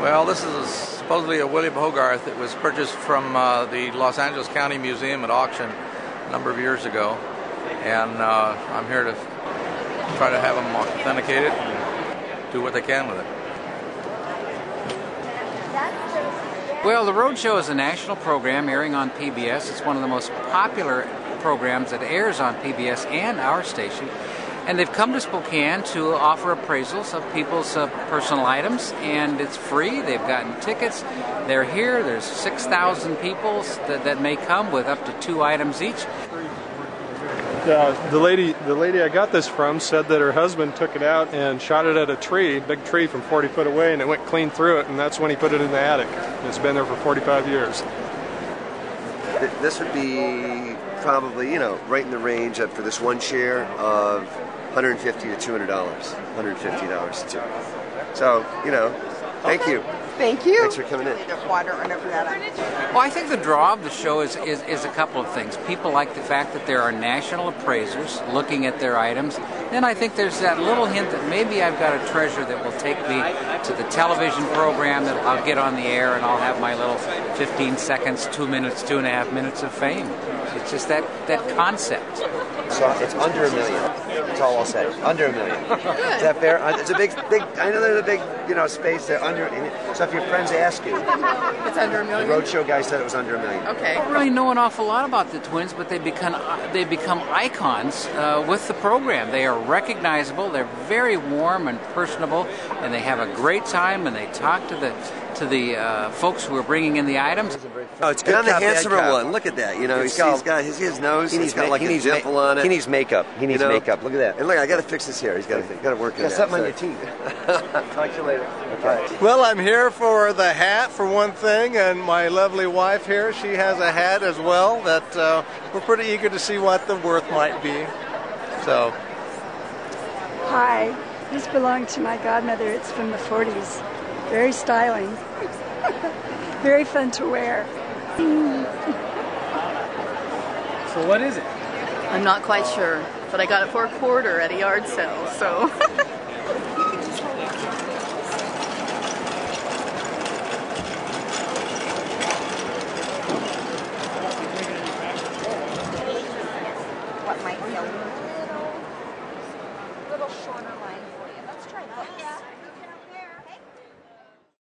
Well, this is supposedly a William Hogarth It was purchased from uh, the Los Angeles County Museum at auction a number of years ago. And uh, I'm here to try to have them authenticated and do what they can with it. Well, the Roadshow is a national program airing on PBS. It's one of the most popular programs that airs on PBS and our station. And they've come to Spokane to offer appraisals of people's uh, personal items, and it's free. They've gotten tickets. They're here. There's 6,000 people that, that may come with up to two items each. Uh, the lady, the lady I got this from, said that her husband took it out and shot it at a tree, big tree from 40 foot away, and it went clean through it, and that's when he put it in the attic. It's been there for 45 years. This would be probably, you know, right in the range of, for this one share of 150 to 200 dollars, 150 dollars too. So, you know, thank okay. you. Thank you. Thanks for coming in. Water for that. Well, I think the draw of the show is, is, is a couple of things. People like the fact that there are national appraisers looking at their items. Then I think there's that little hint that maybe I've got a treasure that will take me to the television program that I'll get on the air and I'll have my little 15 seconds, two minutes, two and a half minutes of fame. It's just that, that concept. So it's under a million. That's all I'll say. Under a million. Is that fair? Uh, It's a big, big. I know there's a big, you know, space there. Under. So if your friends ask you, it's under a million. the million. roadshow guy said it was under a million. Okay. I don't really know an awful lot about the twins, but they become they become icons uh, with the program. They are recognizable. They're very warm and personable, and they have a great time. And they talk to the to the uh, folks who are bringing in the items. Oh, it's good. I'm the handsomer one. Look at that. You know, he's, he's got his, his nose. He He needs has got ma- like he a needs ma- dimple on it. he needs makeup. He needs You know? makeup. Look at that. And look, I got to fix this hair. He's got to got to work in got that. something on so- your teeth. Talk to you later. Okay. Well, I'm here for the hat for one thing, and my lovely wife here, she has a hat as well that uh, we're pretty eager to see what the worth might be. So, Hi, this belonged to my godmother. It's from the 40s. Very styling. Very fun to wear. so what is it? I'm not quite sure, but I got it for a quarter at a yard sale, so. what might be a little, little shorter line for you. Let's try this.